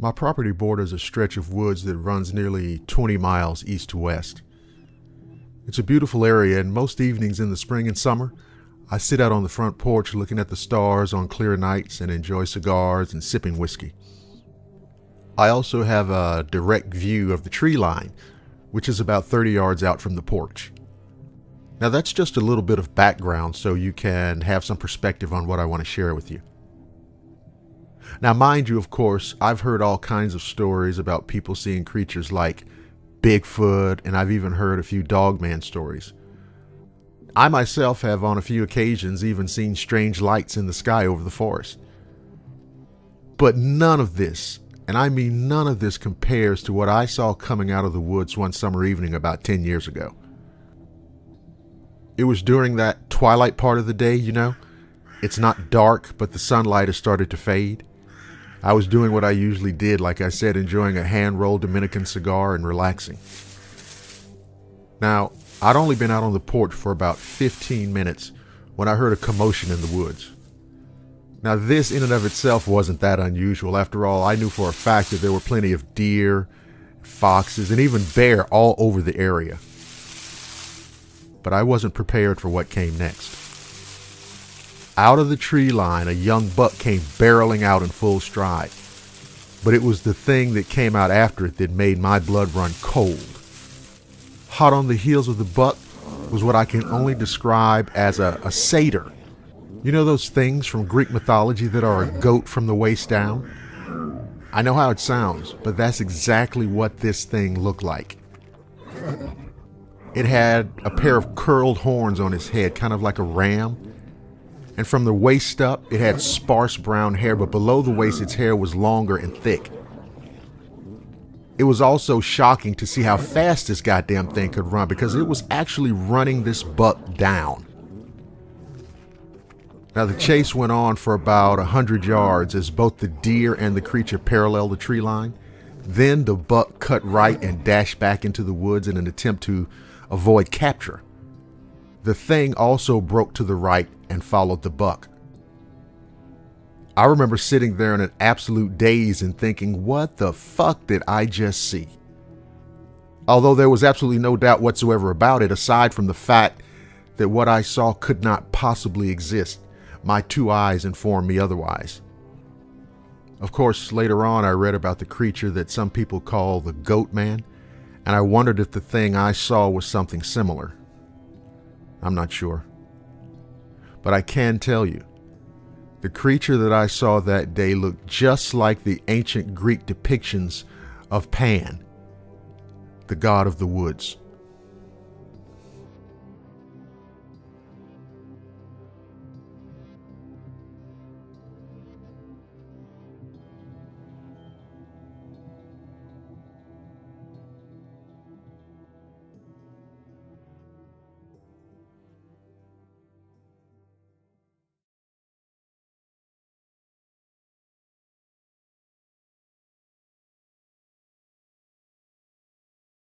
My property borders a stretch of woods that runs nearly 20 miles east to west. It's a beautiful area, and most evenings in the spring and summer, I sit out on the front porch looking at the stars on clear nights and enjoy cigars and sipping whiskey. I also have a direct view of the tree line, which is about 30 yards out from the porch. Now, that's just a little bit of background so you can have some perspective on what I want to share with you. Now, mind you, of course, I've heard all kinds of stories about people seeing creatures like Bigfoot, and I've even heard a few dogman stories. I myself have, on a few occasions, even seen strange lights in the sky over the forest. But none of this, and I mean none of this, compares to what I saw coming out of the woods one summer evening about 10 years ago. It was during that twilight part of the day, you know. It's not dark, but the sunlight has started to fade. I was doing what I usually did, like I said, enjoying a hand rolled Dominican cigar and relaxing. Now, I'd only been out on the porch for about 15 minutes when I heard a commotion in the woods. Now, this in and of itself wasn't that unusual. After all, I knew for a fact that there were plenty of deer, foxes, and even bear all over the area. But I wasn't prepared for what came next. Out of the tree line, a young buck came barreling out in full stride. But it was the thing that came out after it that made my blood run cold. Hot on the heels of the buck was what I can only describe as a, a satyr. You know those things from Greek mythology that are a goat from the waist down? I know how it sounds, but that's exactly what this thing looked like. It had a pair of curled horns on its head, kind of like a ram, and from the waist up, it had sparse brown hair, but below the waist, its hair was longer and thick. It was also shocking to see how fast this goddamn thing could run because it was actually running this buck down. Now, the chase went on for about a hundred yards as both the deer and the creature paralleled the tree line. Then the buck cut right and dashed back into the woods in an attempt to avoid capture. The thing also broke to the right and followed the buck. I remember sitting there in an absolute daze and thinking, what the fuck did I just see? Although there was absolutely no doubt whatsoever about it, aside from the fact that what I saw could not possibly exist, my two eyes informed me otherwise. Of course, later on, I read about the creature that some people call the Goat Man, and I wondered if the thing I saw was something similar. I'm not sure. But I can tell you, the creature that I saw that day looked just like the ancient Greek depictions of Pan, the god of the woods.